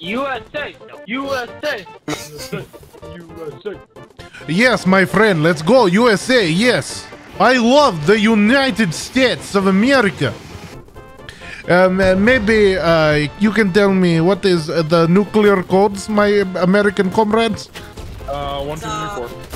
USA. USA. USA. Yes, my friend, let's go, USA, yes. I love the United States of America. Um, uh, maybe uh, you can tell me what is uh, the nuclear codes, my American comrades? Uh, one, two, three, four.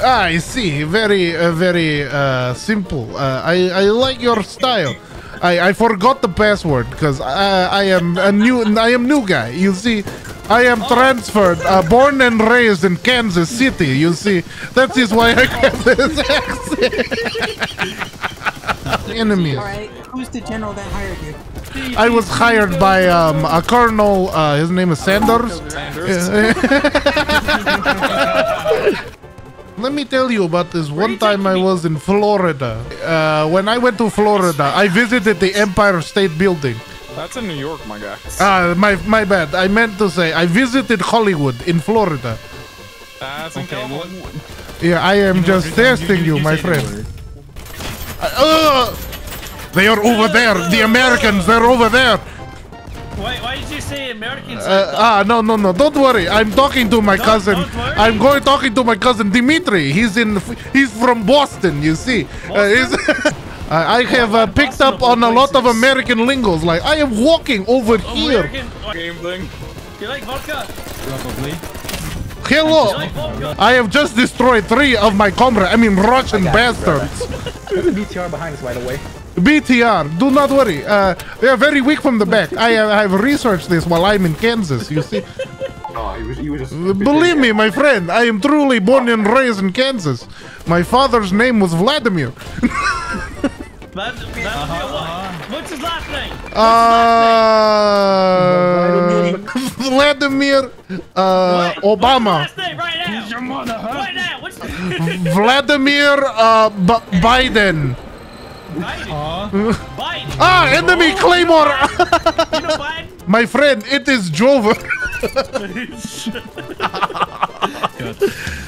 Ah, I see. Very, uh, very uh, simple. Uh, I, I like your style. I, I forgot the password because I, I am a new I am new guy. You see, I am transferred, uh, born and raised in Kansas City. You see, that is why I have this accent. Enemies. All right, who's the general that hired you? I was hired by um, a colonel. Uh, his name is Sanders. Let me tell you about this one time I was in Florida. Uh, when I went to Florida, I visited the Empire State Building. That's in New York, my guy. Ah, my my bad. I meant to say I visited Hollywood in Florida. That's in California. Yeah, I am just testing you, my friend. Uh, they are over there. The Americans, they're over there. Why, why did you say Americans? Uh, ah, no, no, no. Don't worry. I'm talking to my Don't- cousin. don't worry. I'm going talking to my cousin Dimitri. He's in. He's from Boston. You see. Uh, he's- I I have uh, picked up on a lot of American lingos. Like I am walking over here. American. Game thing. You like vodka? Probably. Hello. Like vodka? I have just destroyed three of my comrades. I mean Russian bastards. There's a BTR behind us, by the way. BTR. Do not worry. Uh, they are very weak from the back. I, uh, I have researched this while I'm in Kansas. You see. Oh, he was, he was. Believe me, my friend, I am truly born and raised in Kansas. My father's name was Vladimir. That, that what? What's his last name? Uh, Vladimir uh, Obama. Last name right now. Right now. What's Vladimir uh, B- Biden. Biden? Biden. Ah, enemy Claymore. You know Biden? my friend, it is Jover.